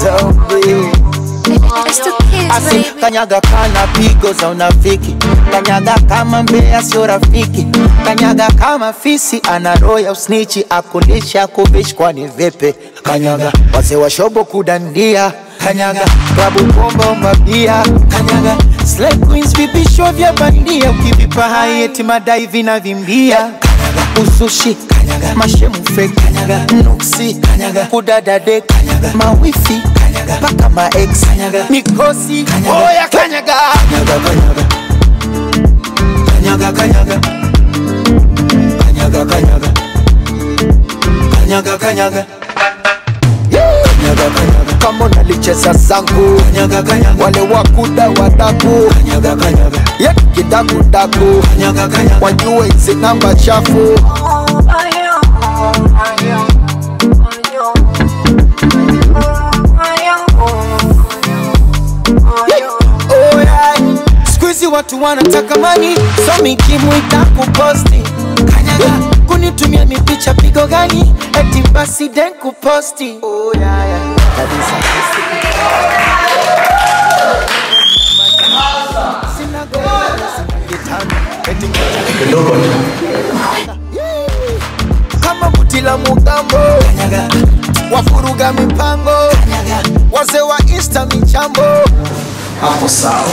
zombie Asi kanyaga kana pigo za unafiki, kanyaga kama mbea sio rafiki, kanyaga kama fisi ana roho ya usnichi, akulisha kuvishi kwani vipi? Kanyaga wazee wa shobo kudandia, kanyaga klabu bomba mabia, kanyaga slay queens vipisho vya bandia, ukivipa hai eti madai vinavimbia, kanyaga usushi, kanyaga. Mashemu fake, kanyaga. Nuksi, kanyaga. Kudadade, kanyaga. Mawifi, kanyaga. Paka ma ex, kanyaga. Mikosi, oya kanyaga, kanyaga kanyaga. Kanyaga kanyaga. Kanyaga kanyaga. Kanyaga kanyaga. Kanyaga kanyaga. Kama unalicheza zangu. Wale wakuda wadaku. Kanyaga kanyaga. Ye kidakudaku kanyaga kanyaga. Wajue hizi namba chafu watu wanataka mani so mikimwita kuposti kanyaga kunitumia mipicha pigo gani? Eti basi den kuposti. Oh, yeah, yeah. Kama buti la mugambo wafuruga mipango wazee wa insta michambo. Hapo sawa